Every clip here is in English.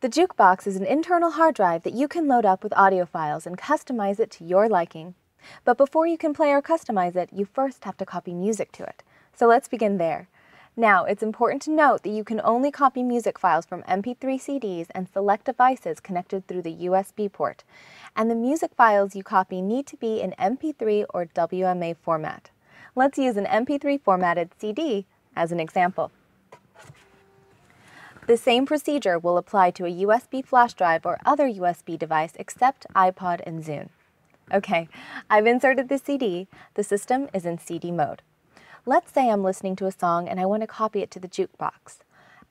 The jukebox is an internal hard drive that you can load up with audio files and customize it to your liking. But before you can play or customize it, you first have to copy music to it. So let's begin there. Now, it's important to note that you can only copy music files from MP3 CDs and select devices connected through the USB port, and the music files you copy need to be in MP3 or WMA format. Let's use an MP3 formatted CD as an example. The same procedure will apply to a USB flash drive or other USB device except iPod and Zune. Okay, I've inserted the CD. The system is in CD mode. Let's say I'm listening to a song and I want to copy it to the jukebox.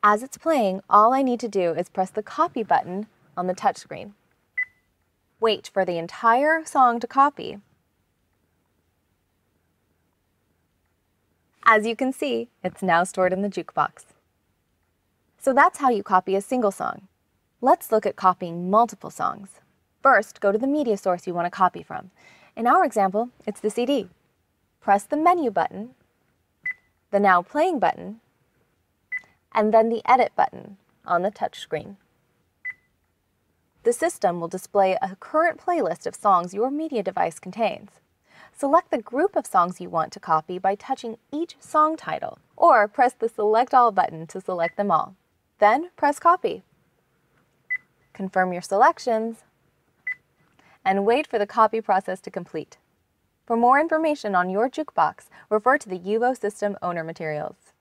As it's playing, all I need to do is press the copy button on the touchscreen. Wait for the entire song to copy. As you can see, it's now stored in the jukebox. So that's how you copy a single song. Let's look at copying multiple songs. First, go to the media source you want to copy from. In our example, it's the CD. Press the menu button, the Now Playing button, and then the Edit button on the touchscreen. The system will display a current playlist of songs your media device contains. Select the group of songs you want to copy by touching each song title, or press the Select All button to select them all. Then press Copy. Confirm your selections and wait for the copy process to complete. For more information on your jukebox, refer to the UVO System Owner Materials.